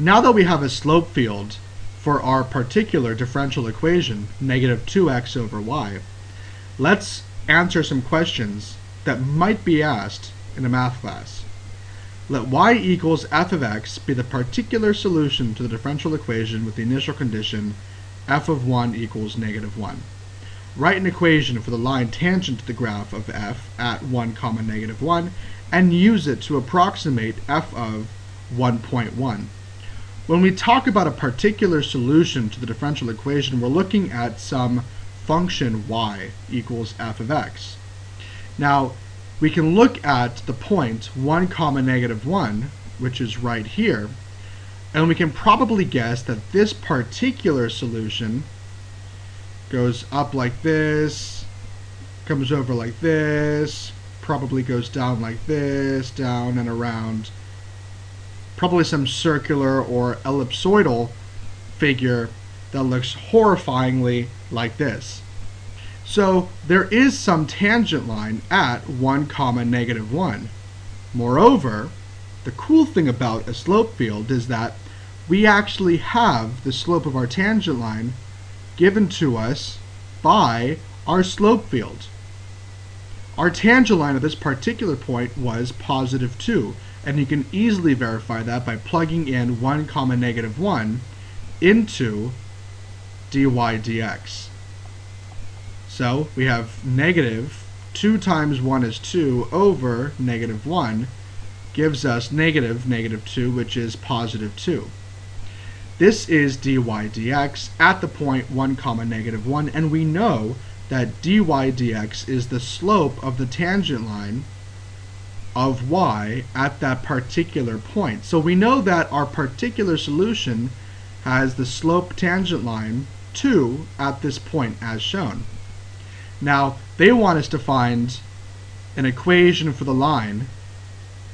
Now that we have a slope field for our particular differential equation, negative 2x over y, let's answer some questions that might be asked in a math class. Let y equals f of x be the particular solution to the differential equation with the initial condition f of 1 equals negative 1. Write an equation for the line tangent to the graph of f at 1 comma negative 1 and use it to approximate f of 1.1. When we talk about a particular solution to the differential equation, we're looking at some function y equals f of x. Now, we can look at the point 1 comma negative 1, which is right here, and we can probably guess that this particular solution goes up like this, comes over like this, probably goes down like this, down and around probably some circular or ellipsoidal figure that looks horrifyingly like this. So there is some tangent line at 1 comma negative 1. Moreover, the cool thing about a slope field is that we actually have the slope of our tangent line given to us by our slope field. Our tangent line at this particular point was positive 2, and you can easily verify that by plugging in 1 comma negative 1 into dy dx. So we have negative 2 times 1 is 2 over negative 1 gives us negative negative 2 which is positive 2. This is dy dx at the point 1 comma negative 1 and we know that dy dx is the slope of the tangent line of y at that particular point. So we know that our particular solution has the slope tangent line 2 at this point as shown. Now, they want us to find an equation for the line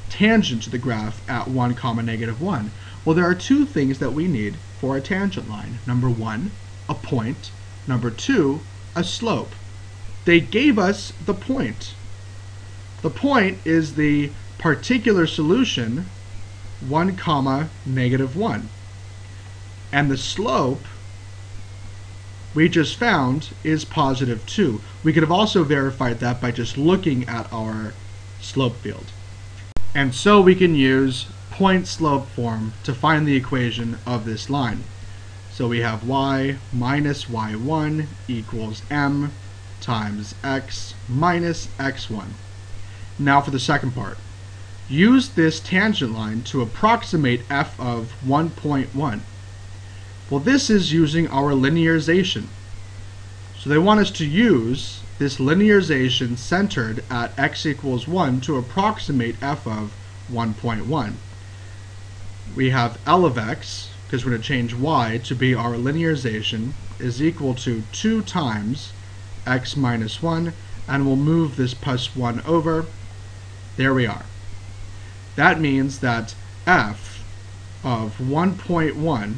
tangent to the graph at 1 comma negative 1. Well, there are two things that we need for a tangent line. Number one, a point. Number two, a slope. They gave us the point. The point is the particular solution 1 comma negative 1. And the slope we just found is positive 2. We could have also verified that by just looking at our slope field. And so we can use point slope form to find the equation of this line. So we have y minus y1 equals m times x minus x1. Now for the second part. Use this tangent line to approximate f of 1.1. Well, this is using our linearization. So they want us to use this linearization centered at x equals 1 to approximate f of 1.1. We have L of x, because we're going to change y to be our linearization, is equal to 2 times x minus 1, and we'll move this plus 1 over, there we are. That means that f of 1.1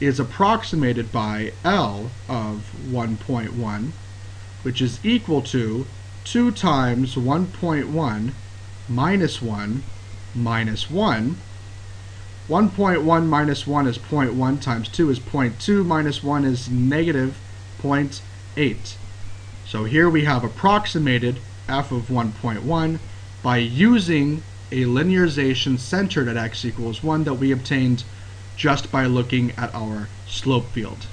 is approximated by L of 1.1, which is equal to 2 times 1.1 minus 1 minus 1. 1.1 minus 1 is 0.1 times 2 is 0.2 minus 1 is negative 0.8. So here we have approximated f of 1.1 by using a linearization centered at x equals 1 that we obtained just by looking at our slope field.